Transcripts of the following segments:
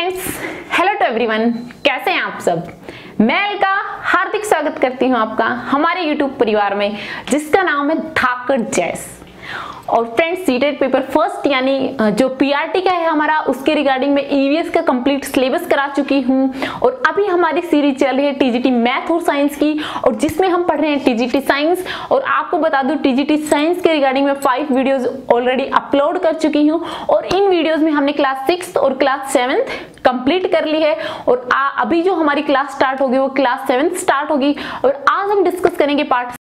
Friends hello to everyone कैसे हैं आप सब? मैं अलका, हार्दिक स्वागत करती हूँ आपका हमारे यूट्यूब परिवार में, जिसका नाम है धाकड़ जैस। और फ्रेंड्स सीटेड पेपर फ़र्स्ट यानी जो पीआरटी का है हमारा उसके रिगार्डिंग में ईवीएस का कंप्लीट सिलेबस करा चुकी हूँ। और अभी हमारी सीरीज़ चल रही है टीजीटी मैथ और साइंस की और जिसमें हम पढ़ रहे हैं टीजीटी साइंस और आपको बता दूँ टीजीटी साइंस के रिगार्डिंग में फाइव वीडियोज़ ऑलरेडी अपलोड कर चुकी हूँ। और इन वीडियोज़ में हमने क्लास सिक्स और क्लास सेवेंथ कंप्लीट कर ली है। और आ, अभी जो हमारी क्लास स्टार्ट होगी वो क्लास सेवेंथ स्टार्ट होगी। और आज हम डिस्कस करेंगे पार्ट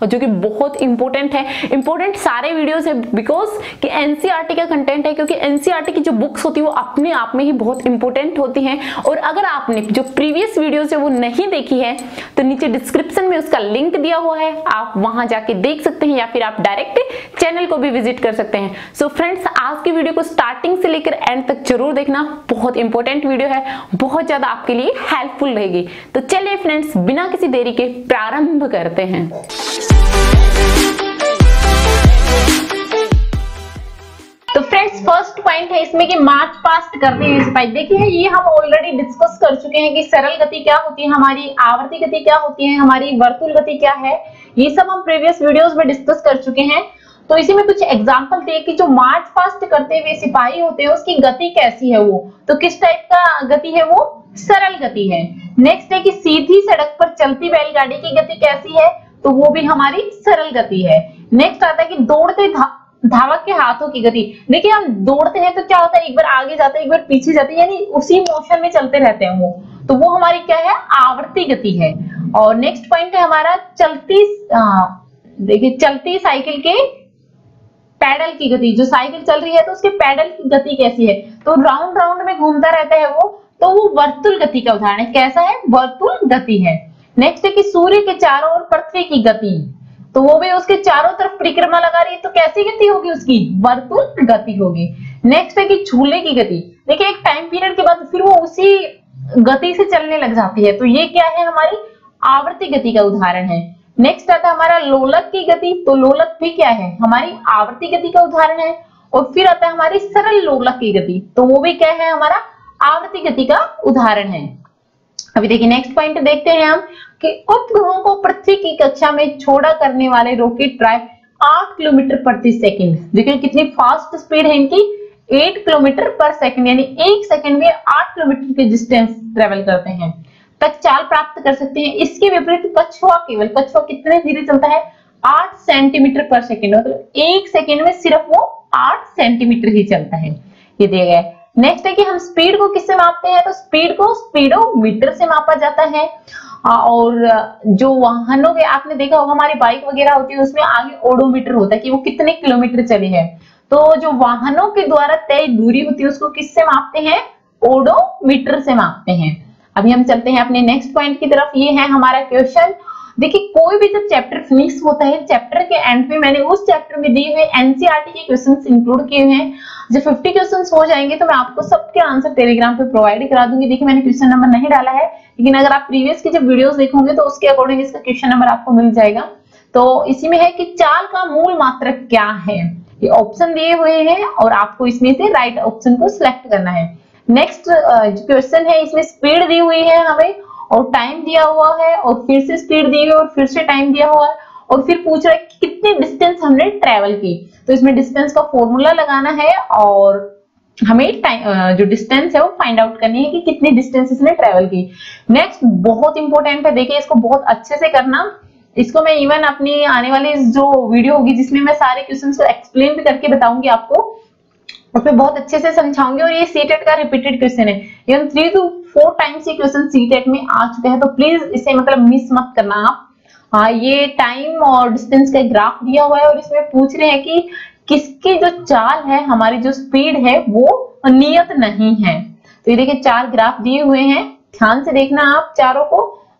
जो कि बहुत इंपॉर्टेंट है। इंपॉर्टेंट सारे वीडियोस है बिकॉज़ कि एनसीईआरटी का कंटेंट है क्योंकि एनसीईआरटी की जो बुक्स होती है वो अपने आप में ही बहुत इंपॉर्टेंट होती हैं। और अगर आपने जो प्रीवियस वीडियोस है वो नहीं देखी है तो नीचे डिस्क्रिप्शन में उसका लिंक दिया हुआ है। आप वहाँ जाके देख सकते हैं या फिर आप डायरेक्ट चैनल को भी विज़िट कर सकते हैं। सो so फ्रेंड्स आज की वीडियो को स्टार्टिंग से लेकर एंड तक ज़रूर देखना। बहुत इंपॉर्टेंट वीडियो है। बहुत ज़्यादा आपके लिए हेल्पफुल रहेगी। तो चलिए फ्रेंड्स बिना किसी देरी के प्रारंभ करते हैं। फ्रेंड्स फ़र्स्ट पॉइंट है इसमें कि मार्च पास्ट करते हैं सिपाही देखिए, ये हम ऑलरेडी डिस्कस कर चुके हैं कि सरल गति क्या होती है, हमारी आवर्ती गति क्या होती है, हमारी वर्तुल गति क्या है, ये सब हम प्रीवियस वीडियोस में डिस्कस कर चुके हैं। तो इसी में कुछ एग्जांपल दे कि जो मार्च पास्ट करते हुए सिपाही होते हैं, उसकी गति कैसी है वो? तो किस टाइप का गति है वो? सरल गति है। नेक्स्ट है कि सीधी सड़क पर चलती बैलगाड़ी की गति कैसी है? तो वो भी हमारी सरल गति है। नेक्स्ट आता है कि दौड़ते धावक के हाथों की गति। देखिए, हम दौड़ते हैं तो क्या होता है? एक बार आगे जाते हैं, एक बार पीछे जाते हैं, यानी उसी मोशन में चलते रहते हैं वो। तो वो हमारी क्या है? आवर्ती गति है। और नेक्स्ट पॉइंट है हमारा चलती देखिए, चलती साइकिल के पैडल की गति। जो साइकिल चल रही है तो उसके पैडल की गति कैसी है? तो राउंड राउंड में घूमता रहता है वो तो वो वर्तुल गति का उदाहरण है। कैसा है? वर्तुल गति है। नेक्स्ट है कि सूर्य के चारों ओर पृथ्वी की गति। तो वो भी उसके चारों तरफ़ परिक्रमा लगा रही है तो कैसी गति होगी उसकी? वर्तुल गति होगी। नेक्स्ट है कि झूले की गति। देखिए, एक टाइम पीरियड के बाद फिर वो उसी गति से चलने लग जाती है। तो ये क्या है हमारी? आवर्ती गति का उदाहरण है। नेक्स्ट आता है हमारा लोलक की गति। तो लोलक भी क्या है? हमारी आवर्ती गति का उदाहरण है। और फिर आता है हमारी सरल लोलक की गति। तो वो भी क्या है? हमारा आवर्ती गति का उदाहरण है। अभी देखिए नेक्स्ट पॉइंट देखते हैं हम। कि उपग्रहों को पृथ्वी की कक्षा में छोड़ा करने वाले रॉकेट ड्राइव आठ किलोमीटर प्रति सेकंड देखिए कितनी फास्ट स्पीड है इनकी। एट किलोमीटर पर सेकंड यानी एक सेकंड में आठ किलोमीटर के डिस्टेंस ट्रेवल करते हैं। तक चाल प्राप्त कर सकते हैं। इसके विपरीत कछुआ केवल, कछुआ कितने धीरे चलता है? आठ सेंटीमीटर पर सेकेंड मतलब एक सेकेंड में सिर्फ़ वो आठ सेंटीमीटर ही चलता है। ये दिया गया नेक्स्ट है कि हम स्पीड को किससे मापते हैं? तो स्पीड को स्पीडोमीटर से मापा जाता है। और जो वाहनों के आपने देखा होगा, हमारी बाइक वगैरह होती है, उसमें आगे ओडोमीटर होता है कि वो कितने किलोमीटर चले है। तो जो वाहनों के द्वारा तय दूरी होती है, उसको किससे मापते हैं? ओडोमीटर से मापते हैं। अभी हम चलते हैं अपने नेक्स्ट पॉइंट की तरफ़। ये है हमारा क्वेश्चन देखिए, कोई भी जब चैप्टर फिनिक्स होता है चैप्टर के एंड पे मैंने उस चैप्टर में दिए हुए एनसीईआरटी के क्वेश्चंस इंक्लूड किए हैं। जब 50 क्वेश्चंस हो जाएँगे तो मैं आपको सबके आंसर टेलीग्राम पे प्रोवाइड करा दूँगी। देखिए, मैंने क्वेश्चन नंबर नहीं डाला है। लेकिन अगर आप प्रीवियस की जब वीडियोस देखोगे तो उसके अकॉर्डिंग इसका क्वेश्चन नंबर आपको मिल जाएगा। तो इसी में है कि चाल का मूल मात्रक क्या है? ये ऑप्शन दिए हुए हैं और आपको इसमें से राइट ऑप्शन को सिलेक्ट करना है। नेक्स्ट क्वेश्चन है, इसमें स्पीड दी हुई है हमें और टाइम दिया हुआ है और फिर से स्पीड दी हुई और फिर से टाइम दिया हुआ है और फिर पूछ रहा है कि कितनी डिस्टेंस हमने ट्रेवल की। तो इसमें डिस्टेंस का फॉर्मूला लगाना है और हमें टाइम जो डिस्टेंस है वो फाइंड आउट करनी है कि कितनी डिस्टेंस इसने ट्रेवल की। नेक्स्ट बहुत इंपॉर्टेंट है, देखिए इसको बहुत अच्छे से करना। इसको मैं इवन अपनी आने वाली जो वीडियो होगी, जिसमें मैं सारे क्वेश्चंस को एक्सप्लेन भी करके बताऊँगी आपको फिर बहुत अच्छे से समझाऊँगी। और ये सीटेट का रिपीटेड क्वेश्चन है। Even three two four times ये क्वेश्चन सीटेट में आ चुके हैं तो प्लीज़ इसे मतलब मिस मत करना आप। हाँ ये टाइम और डिस्टेंस का ग्राफ दिया हुआ है, और इसमें पूछ रहे हैं कि किसकी जो चाल है, हमारी जो स्पीड है, वो नियत नहीं है। तो ये देखिए, चार ग्राफ दिए हुए हैं। ध्यान से देखना आप चारों को,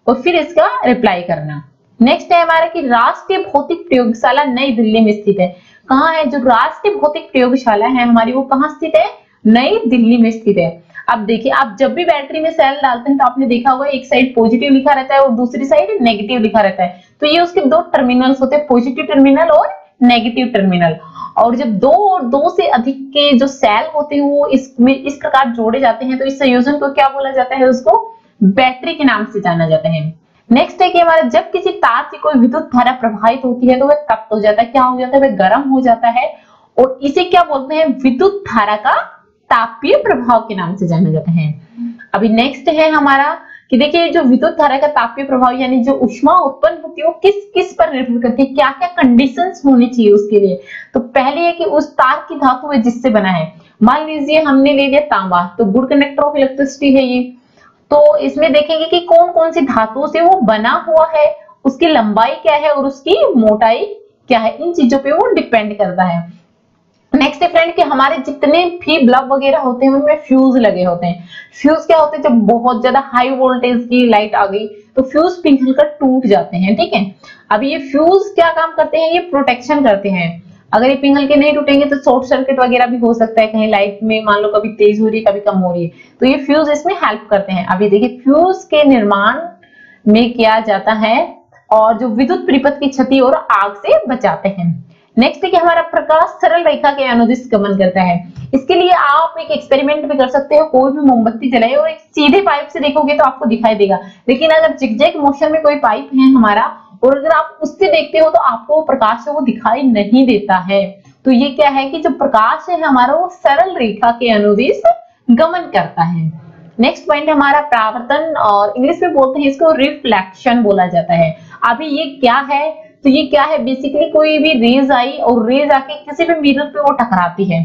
और फिर इसका रिप्लाई करना। नेक्स्ट है हमारा कि राष्ट्रीय भौतिक प्रयोगशाला नई दिल्ली में स्थित है। कहाँ है? जो राष्ट्रीय भौतिक प्रयोगशाला है हमारी, वो कहाँ स्थित है? नई दिल्ली में स्थित है। अब देखिए, आप जब भी बैटरी में सेल डालते हैं तो आपने देखा होगा, एक साइड पॉजिटिव लिखा रहता है और दूसरी साइड नेगेटिव लिखा रहता है। तो ये उसके दो टर्मिनल्स होते हैं पॉजिटिव टर्मिनल और नेगेटिव टर्मिनल और जब दो और दो से अधिक के जो सेल होते हैं, वो इसमें इस प्रकार जोड़े जाते हैं तो इस संयोजन को क्या बोला जाता है? उसको बैटरी के नाम से जाना जाता है। नेक्स्ट है कि हमारा जब किसी तार से कोई विद्युत धारा प्रभावित होती है तो वह तप्त हो जाता है। क्या हो जाता है? वह गर्म हो जाता है। और इसे क्या बोलते हैं? विद्युत धारा का तापीय प्रभाव के नाम से जाना जाता है। अभी नेक्स्ट है हमारा कि देखिए, जो विद्युत धारा का तापीय प्रभाव, यानी जो उष्मा उत्पन्न होती है, वो किस किस पर निर्भर करती है? क्या क्या कंडीशंस होनी चाहिए उसके लिए? तो पहले है कि उस तार की धातु है जिससे बना है। मान लीजिए, हमने ले लिया तांबा तो गुड कंडक्टर ऑफ़ इलेक्ट्रिसिटी है ये। तो इसमें देखेंगे कि कौन कौन सी धातुओं से वो बना हुआ है, उसकी लंबाई क्या है और उसकी मोटाई क्या है? इन चीज़ों पे वो डिपेंड करता है। नेक्स्ट है फ्रेंड कि हमारे जितने भी बल्ब वगैरह होते हैं, उनमें फ्यूज लगे होते हैं। फ्यूज क्या होते हैं? जब बहुत ज़्यादा हाई वोल्टेज की लाइट आ गई तो फ्यूज पिघल कर टूट जाते हैं, ठीक है? अब ये फ्यूज क्या काम करते हैं? ये प्रोटेक्शन करते हैं। अगर ये पिघल के नहीं टूटेंगे तो शॉर्ट सर्किट वगैरह भी हो सकता है। कहीं लाइट में मान लो कभी तेज हो रही है, कभी कम हो रही है। तो ये फ्यूज इसमें हेल्प करते हैं। अभी देखिए फ्यूज के निर्माण में किया जाता है और जो विद्युत परिपथ की क्षति और आग से बचाते हैं। नेक्स्ट कि हमारा प्रकाश सरल रेखा के अनुदिश गमन करता है। इसके लिए आप एक एक्सपेरिमेंट भी कर सकते हो, कोई भी मोमबत्ती जलाए और एक सीधे पाइप से देखोगे तो आपको दिखाई देगा। लेकिन अगर जिगजैग मोशन में कोई पाइप है हमारा, और अगर आप उससे देखते हो तो आपको प्रकाश है वो दिखाई नहीं देता है। तो ये क्या है कि जो प्रकाश है हमारा, वो सरल रेखा के अनुदिश गमन करता है। नेक्स्ट पॉइंट हमारा प्रावर्तन, और इंग्लिश में बोलते हैं इसको रिफ्लेक्शन बोला जाता है। अभी ये क्या है? तो ये क्या है? बेसिकली कोई भी रेज आई और रेज आके किसी भी मिरर पे वो टकराती है।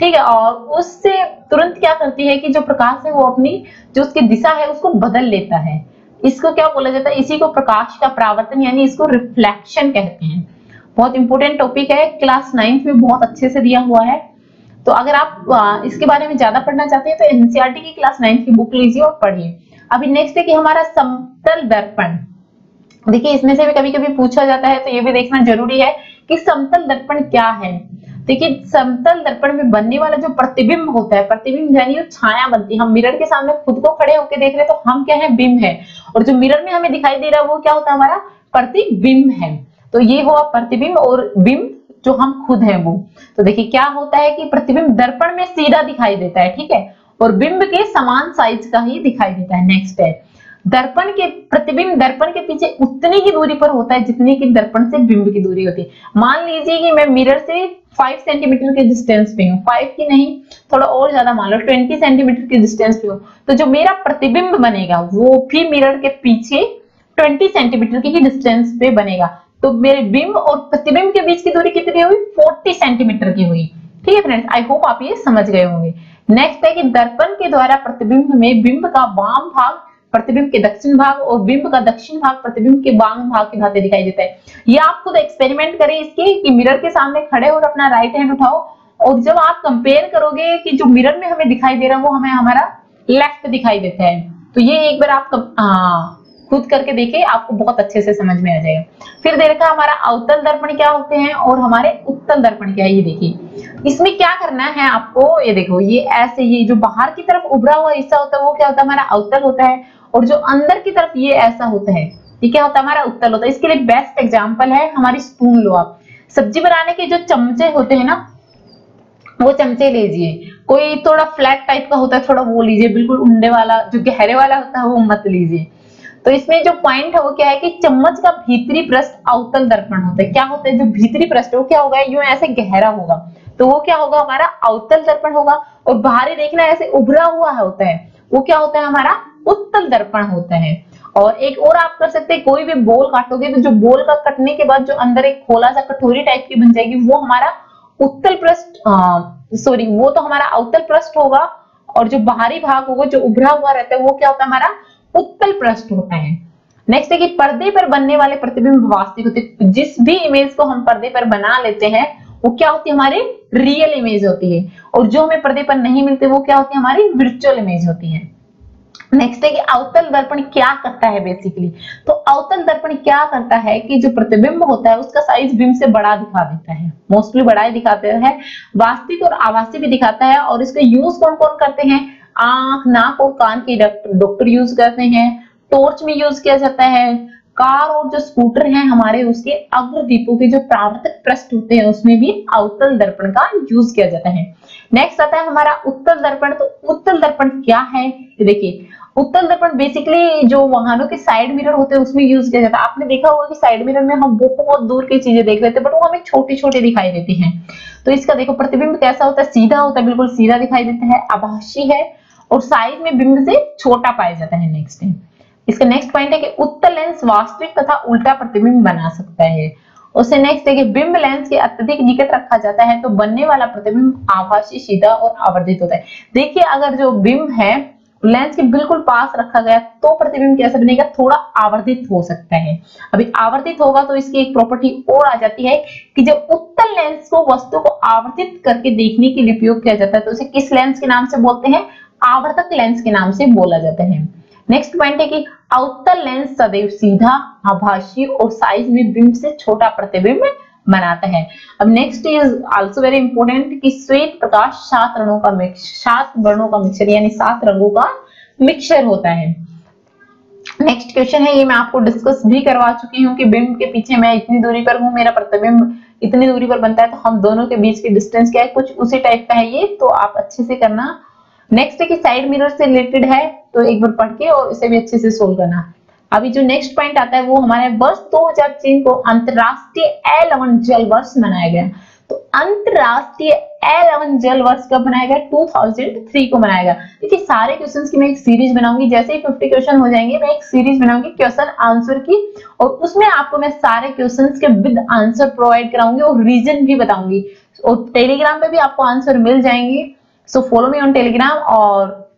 ठीक है? और उससे तुरंत क्या करती है कि जो प्रकाश है वो अपनी जो उसकी दिशा है उसको बदल लेता है। इसको क्या बोला जाता है? इसी को प्रकाश का प्रावर्तन यानी इसको रिफ्लेक्शन कहते हैं। बहुत इंपॉर्टेंट टॉपिक है। क्लास नाइन्थ में बहुत अच्छे से दिया हुआ है। तो अगर आप इसके बारे में ज़्यादा पढ़ना चाहते हैं तो एनसीआरटी की क्लास नाइन्थ की बुक लीजिए और पढ़िए। अभी नेक्स्ट है कि हमारा समतल दर्पण। देखिए, इसमें से भी कभी कभी पूछा जाता है तो ये भी देखना ज़रूरी है कि समतल दर्पण क्या है। देखिए, समतल दर्पण में बनने वाला जो प्रतिबिंब होता है, प्रतिबिंब यानी छाया बनती है हम मिरर के सामने खुद को खड़े होकर देख रहे हैं तो हम क्या है? बिंब है। और जो मिरर में हमें दिखाई दे रहा है, वो क्या होता है हमारा? प्रतिबिंब है। तो ये हुआ प्रतिबिंब और बिंब जो हम खुद हैं वो। तो देखिए, क्या होता है कि प्रतिबिंब दर्पण में सीधा दिखाई देता है, ठीक है? और बिंब के समान साइज़ का ही दिखाई देता है नेक्स्ट है। दर्पण के प्रतिबिंब दर्पण के पीछे उतनी ही दूरी पर होता है जितनी की दर्पण से बिंब की दूरी होती है। मान लीजिए कि मैं मिरर से फाइव सेंटीमीटर के डिस्टेंस पे हूँ। फाइव की नहीं, थोड़ा और ज़्यादा मान लो ट्वेंटी सेंटीमीटर के डिस्टेंस पे हूँ। तो जो मेरा प्रतिबिंब बनेगा, वो भी मिरर के पीछे ट्वेंटी सेंटीमीटर की डिस्टेंस पे बनेगा। तो मेरे बिंब और प्रतिबिंब के बीच की दूरी कितनी हुई? फोर्टी सेंटीमीटर की हुई। ठीक है फ्रेंड्स आई होप आप ये समझ गए होंगे। नेक्स्ट है कि दर्पण के द्वारा प्रतिबिंब में बिंब का वाम भाग प्रतिबिंब के दक्षिण भाग और बिंब का दक्षिण भाग प्रतिबिंब के बांग भाग की भांति दिखाई देता है। ये आप खुद एक्सपेरिमेंट करें इसके कि मिरर के सामने खड़े और अपना राइट हैंड उठाओ। और जब आप कंपेयर करोगे कि जो मिरर में हमें दिखाई दे रहा है वो हमें हमारा लेफ़्ट दिखाई देता है। तो ये एक बार आप आ, खुद करके देखे आपको बहुत अच्छे से समझ में आ जाएगा। फिर देखा हमारा अवतल दर्पण क्या होते हैं और हमारे उत्तल दर्पण क्या है ये देखिए। इसमें क्या करना है आपको ये देखो ये ऐसे ये जो बाहर की तरफ़ उभरा हुआ हिस्सा होता है वो क्या होता है हमारा अवतल होता है। और जो अंदर की तरफ़ ये ऐसा होता है, ये क्या होता है? हमारा उत्तल होता है। इसके लिए बेस्ट एग्ज़ाम्पल है हमारी स्पून लो आप। सब्ज़ी बनाने के जो चमचे होते हैं ना, वो चमचे लीजिए। कोई थोड़ा फ्लैट टाइप का होता है, थोड़ा वो लीजिए। बिल्कुल उंडे वाला, जो गहरे वाला होता है, वो मत लीजिए। तो इसमें जो पॉइंट है, वो क्या है कि चम्मच का भीतरी पृष्ठ अवतल दर्पण होता है। क्या होता है? जो भीतरी पृष्ठ वो क्या होगा? यूँ ऐसे गहरा होगा। तो वो क्या होगा? हमारा अवतल दर्पण होगा। और बाहरी देखना, ऐसे उभरा हुआ होता है। वो क्या होता है? हमारा उत्तल दर्पण होता है। और एक और आप कर सकते हैं, कोई भी बोल काटोगे तो जो बोल का कटने के बाद जो अंदर एक खोला सा कटोरी टाइप की बन जाएगी, वो हमारा उत्तल पृष्ठ सॉरी वो तो हमारा अवतल पृष्ठ होगा और जो बाहरी भाग होगा, जो उभरा हुआ रहता है, वो क्या होता है, हमारा उत्तल पृष्ठ होता है। नेक्स्ट है कि पर्दे पर बनने वाले प्रतिबिंब वास्तविक होते जिस भी इमेज को हम पर्दे पर बना लेते हैं, वो क्या होती है, हमारी रियल इमेज होती है। और जो हमें पर्दे पर नहीं मिलते, वो क्या होती है, हमारी वर्चुअल इमेज होती है। नेक्स्ट है कि अवतल दर्पण क्या करता है बेसिकली तो अवतल दर्पण क्या करता है कि जो प्रतिबिंब होता है, उसका साइज़ बिंब से बड़ा दिखा देता है। मोस्टली बड़ा ही दिखाते हैं। वास्तविक और आवासी भी दिखाता है और इसका यूज़ कौन कौन करते हैं? आँख, नाक और कान के डॉक्टर यूज़ करते हैं। टॉर्च में यूज़ किया जाता है। कार और जो स्कूटर है हमारे, उसके अग्रदीपों के जो प्रावर्तक पृष्ठ होते हैं, उसमें भी अवतल दर्पण का यूज़ किया जाता है। नेक्स्ट आता है हमारा उत्तल दर्पण। तो उत्तल दर्पण क्या है? देखिए उत्तल दर्पण बेसिकली जो वाहनों के साइड मिरर होते हैं, उसमें यूज़ किया जाता है। आपने देखा होगा कि साइड मिरर में हम बहुत दूर की चीज़ें देख लेते हैं बट वो हमें छोटे छोटे दिखाई देती हैं। तो इसका देखो, प्रतिबिंब कैसा होता है? सीधा होता है, बिल्कुल सीधा दिखाई देता है, आभासी है, और साइज़ में बिंब से छोटा पाया जाता है नेक्स्ट इसका नेक्स्ट पॉइंट है कि उत्तर लेंस वास्तविक तथा उल्टा प्रतिबिंब बना सकता है। उससे नेक्स्ट देखिए, बिंब लेंस के अत्यधिक निकट रखा जाता है तो बनने वाला प्रतिबिंब आभासी, सीधा और आवर्धित होता है। देखिए, अगर जो बिंब है लेंस के बिल्कुल पास रखा गया तो प्रतिबिंब कैसे बनेगा? थोड़ा आवर्धित हो सकता है। अभी आवर्धित होगा तो इसकी एक प्रॉपर्टी और आ जाती है कि जब उत्तल लेंस को वस्तु को आवर्धित करके देखने के लिए उपयोग किया जाता है तो उसे किस लेंस के नाम से बोलते हैं? आवर्तक लेंस के नाम से बोला जाता है। नेक्स्ट पॉइंट है कि अवतल लेंस सदैव सीधा आभाषी और साइज़ में बिंब से छोटा प्रतिबिंब बनाता है। अब next is also very important कि श्वेत प्रकाश सात रंगों का मिक्स सात वर्णों का मिक्सर यानी सात रंगों का मिक्सर होता है। नेक्स्ट क्वेश्चन है, ये मैं आपको डिस्कस भी करवा चुकी हूँ कि बिंब के पीछे मैं इतनी दूरी पर हूँ, मेरा प्रतिबिंब इतनी दूरी पर बनता है तो हम दोनों के बीच की डिस्टेंस क्या है? कुछ उसी टाइप का है ये तो आप अच्छे से करना। नेक्स्ट है कि साइड मिरर से रिलेटेड है तो एक बार पढ़ के और इसे भी अच्छे से सोल्व करना। अभी जो नेक्स्ट पॉइंट आता है वो हमारे वर्ष 2003 को अंतरराष्ट्रीय एलवन जल वर्ष मनाया गया। तो अंतरराष्ट्रीय एलवन जल वर्ष कब मनाया गया? 2003 को मनाया गया। देखिए, सारे क्वेश्चंस की मैं एक सीरीज़ बनाऊँगी। जैसे ही 50 क्वेश्चन हो जाएँगे, मैं एक सीरीज़ बनाऊँगी क्वेश्चन आंसर की और उसमें आपको मैं सारे क्वेश्चन के विद आंसर प्रोवाइड कराऊँगी और रीजन भी बताऊँगी। और टेलीग्राम पे भी आपको आंसर मिल जाएँगे। So follow me on Telegram और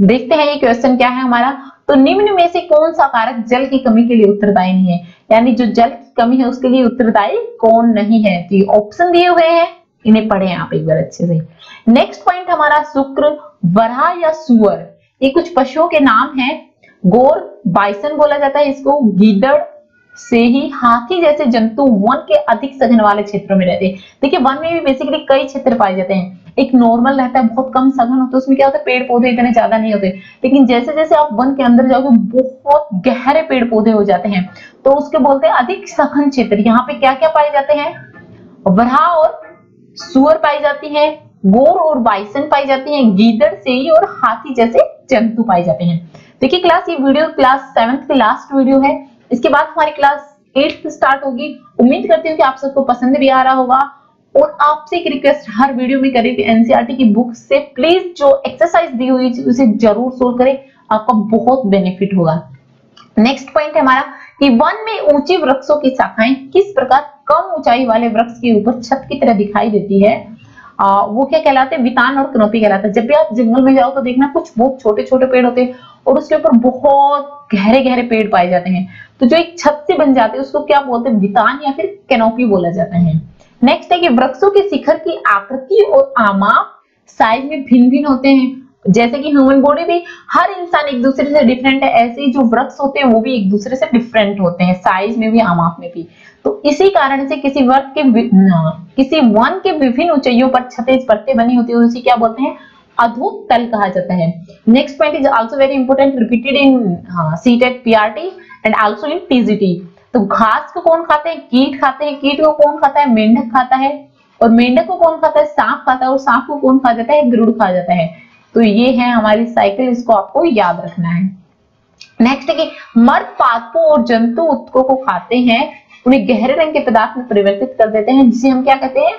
देखते हैं ये क्वेश्चन क्या है हमारा। तो निम्न में से कौन सा कारक जल की कमी के लिए उत्तरदायी नहीं है? यानी जो जल की कमी है, उसके लिए उत्तरदायी कौन नहीं है? तो ये ऑप्शन दिए हुए हैं। इन्हें पढ़े आप एक बार अच्छे से। नेक्स्ट पॉइंट हमारा शुक्र वरा या सुअर। ये कुछ पशुओं के नाम है। गोर, बाइसन बोला जाता है इसको। गीदड़ से ही हाथी जैसे जंतु वन के अधिक सघन वाले क्षेत्रों में रहते हैं। देखिए, वन में भी बेसिकली कई क्षेत्र पाए जाते हैं। एक नॉर्मल रहता है, बहुत कम सघन होता है, उसमें क्या होता है पेड़ पौधे इतने ज़्यादा नहीं होते। लेकिन जैसे जैसे आप वन के अंदर जाओगे, बहुत गहरे पेड़ पौधे हो जाते हैं। तो उसके बोलते हैं अधिक सघन क्षेत्र यहाँ पे क्या क्या पाए जाते हैं? वरा और सुअर पाई जाती है गोर और बाइसन पाई जाती है, गीदड़ से और हाथी जैसे जंतु पाए जाते हैं। देखिए क्लास ये वीडियो क्लास सेवेंथ की लास्ट वीडियो है। इसके बाद हमारी क्लास एट्थ स्टार्ट होगी। उम्मीद करती हूँ कि आप सबको पसंद भी आ रहा होगा। और आपसे एक रिक्वेस्ट हर वीडियो में करें कि एनसीईआरटी की बुक से प्लीज़ जो एक्सरसाइज दी हुई उसे ज़रूर सोल्व करें। आपका बहुत बेनिफिट होगा। नेक्स्ट पॉइंट हमारा कि वन में ऊँचे वृक्षों की शाखाएँ किस प्रकार कम ऊंचाई वाले वृक्ष के ऊपर छत की तरह दिखाई देती है? आ, वो क्या कहलाते हैं? वितान और कनोपी कहलाते है। जब भी आप जंगल में जाओ तो देखना कुछ बहुत छोटे छोटे पेड़ होते हैं और उसके ऊपर बहुत गहरे गहरे पेड़ पाए जाते हैं। तो जो एक छत से बन जाते हैं उसको क्या बोलते हैं? वितान या फिर कैनोपी बोला जाता है। नेक्स्ट है कि वृक्षों के शिखर की आकृति और आमाप साइज़ में भिन्न भिन्न होते हैं। जैसे कि ह्यूमन बॉडी भी हर इंसान एक दूसरे से डिफरेंट है। ऐसे ही जो वृक्ष होते हैं, वो भी एक दूसरे से डिफरेंट होते हैं। साइज़ में भी आमाप में भी। तो इसी कारण से किसी वर्ग के किसी वन के विभिन्न ऊंचाइयों पर छतें परतें बनी होती है, उसे क्या बोलते हैं? अधोतल तल कहा जाता है। Next point is also very important repeated in CTET PRT and also in TGT तो घास को कौन खाते हैं? कीट खाते हैं। कीट को कौन खाता है? मेंढक खाता है। और मेंढक को कौन खाता है? सांप खाता है। और सांप को कौन खा जाता है? गरुड़ खा जाता है। तो ये है हमारी साइकिल इसको आपको याद रखना है। नेक्स्ट है कि मर्द पादपों और जंतु उत्कों को खाते हैं उन्हें गहरे रंग के पदार्थ में परिवर्तित कर देते हैं जिसे हम क्या कहते हैं?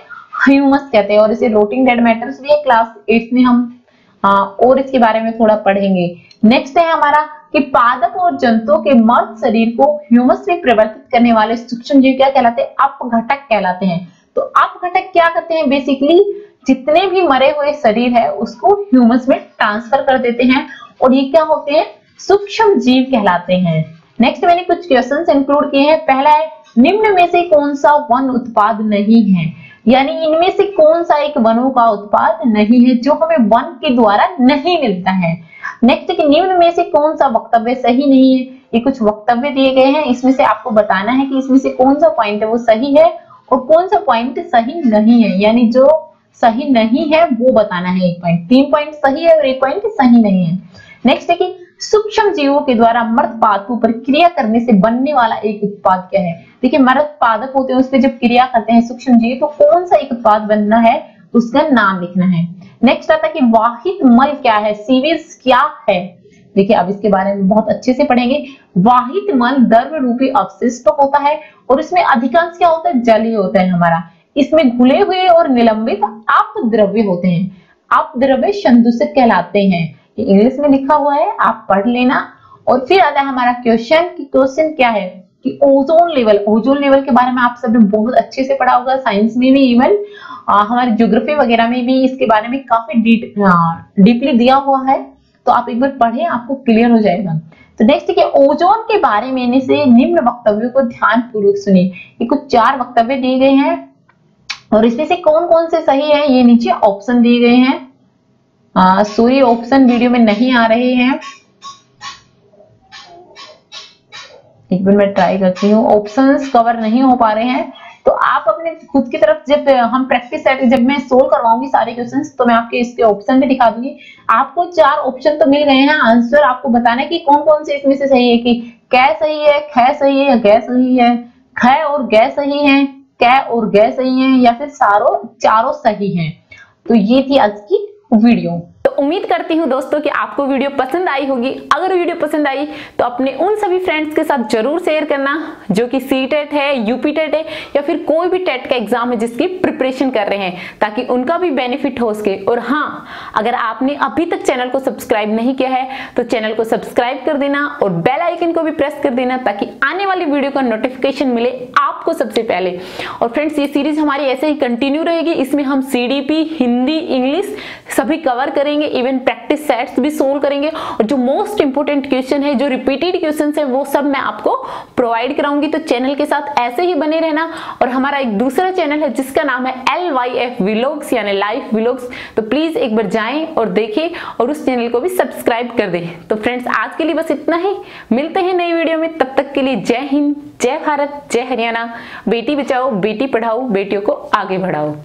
ह्यूमस कहते हैं। और इसे रोटिंग डेड मैटर्स भी है क्लास एट में हम आ, और इसके बारे में थोड़ा पढ़ेंगे। नेक्स्ट है हमारा कि पादप और जंतुओं के मर्द शरीर को ह्यूमस में परिवर्तित करने वाले सूक्ष्म जीव क्या कहलाते हैं? अपघटक कहलाते हैं। तो अपघटक क्या करते हैं? बेसिकली जितने भी मरे हुए शरीर है, उसको ह्यूमस में ट्रांसफ़र कर देते हैं और ये क्या होते हैं? सूक्ष्म जीव कहलाते हैं। नेक्स्ट मैंने कुछ क्वेश्चन इंक्लूड किए हैं। पहला है, निम्न में से कौन सा वन उत्पाद नहीं है? यानी इनमें से कौन सा एक वनों का उत्पाद नहीं है जो हमें वन के द्वारा नहीं मिलता है? नेक्स्ट कि निम्न में से कौन सा वक्तव्य सही नहीं है? ये कुछ वक्तव्य दिए गए हैं। इसमें से आपको बताना है कि इसमें से कौन सा पॉइंट है वो सही है और कौन सा पॉइंट सही नहीं है। यानी जो सही नहीं है वो बताना है एक पॉइंट तीन पॉइंट सही है और एक पॉइंट सही नहीं है। नेक्स्ट है कि सूक्ष्म जीवों के द्वारा मृत पादपों पर क्रिया करने से बनने वाला एक उत्पाद क्या है? देखिए मृत पादप होते हैं उस पर जब क्रिया करते हैं सूक्ष्म जीव तो कौन सा एक उत्पाद बनना है? उसका नाम लिखना है। नेक्स्ट आता है कि वाहित मल क्या है? सीवेज क्या है? देखिए, अब इसके बारे में बहुत अच्छे से पढ़ेंगे। वाहित मल द्रव रूपी अवशिष्ट होता है और इसमें अधिकांश क्या होता है? जल ही होता है हमारा। इसमें घुले हुए और निलंबित आप द्रव्य होते हैं। आप द्रव्य संदूषित कहलाते हैं। इंग्लिश में लिखा हुआ है, आप पढ़ लेना। और फिर आता है हमारा क्वेश्चन क्वेश्चन क्या है? कि ओजोन लेवल ओजोन लेवल के बारे में आप सबने बहुत अच्छे से पढ़ा होगा साइंस में भी इवन हमारे ज्योग्राफी वगैरह में भी इसके बारे में काफ़ी डीपली दिया हुआ है। तो आप एक बार पढ़े, आपको क्लियर हो जाएगा। तो नेक्स्ट है ओजोन के बारे में से निम्न वक्तव्यों को ध्यान पूर्वक सुनिए ये कुछ चार वक्तव्य दिए गए हैं। और इसमें से कौन कौन से सही है, ये नीचे ऑप्शन दिए गए हैं। सॉरी ऑप्शन वीडियो में नहीं आ रहे हैं। एक बार मैं ट्राई करती हूँ। ऑप्शंस कवर नहीं हो पा रहे हैं। तो आप अपने खुद की तरफ़ जब, हम प्रैक्टिस जब मैं सोल्व करवाऊँगी सारे क्वेश्चन तो मैं आपके इसके ऑप्शन भी दिखा दूँगी। आपको चार ऑप्शन तो मिल गए हैं। आंसर आपको बताना है कि कौन कौन से इसमें से सही है कि कै सही है, ख सही है, गै सही है, ख और गै सही है, कै और गै सही है, या फिर सारो, चारों सही है। तो ये थी आज की वीडियो उम्मीद करती हूँ दोस्तों कि आपको वीडियो पसंद आई होगी। अगर वीडियो पसंद आई तो अपने उन सभी फ्रेंड्स के साथ ज़रूर शेयर करना, जो कि सी टेट है यूपी टेट है, या फिर कोई भी टेट का एग्ज़ाम है जिसकी प्रिपरेशन कर रहे हैं, ताकि उनका भी बेनिफिट हो सके। और हाँ अगर आपने अभी तक चैनल को सब्सक्राइब नहीं किया है तो चैनल को सब्सक्राइब कर देना और बेल आइकन को भी प्रेस कर देना, ताकि आने वाली वीडियो का नोटिफिकेशन मिले आपको सबसे पहले। और फ्रेंड्स ये सीरीज़ हमारी ऐसे ही कंटिन्यू रहेगी, इसमें हम सीडीपी हिंदी इंग्लिश सभी कवर करेंगे। इवन प्रैक्टिस सेट्स भी सोल्व करेंगे। और जो मोस्ट इंपोर्टेंट क्वेश्चन है, जो रिपीटेड क्वेश्चन है, वो सब मैं आपको प्रोवाइड कराऊँगी। तो चैनल के साथ ऐसे ही बने रहना। और हमारा एक दूसरा चैनल है, जिसका नाम है एल वाई एफ़ विलोग्स यानी लाइफ विलोग्स तो प्लीज़ एक बार जाएँ और देखें और उस चैनल को भी सब्सक्राइब कर दें। तो फ्रेंड्स आज के लिए बस इतना ही। मिलते हैं नई वीडियो में। तब तक के लिए जय हिंद, जय भारत, जय हरियाणा। बेटी बचाओ, बेटी पढ़ाओ, बेटियों को आगे बढ़ाओ।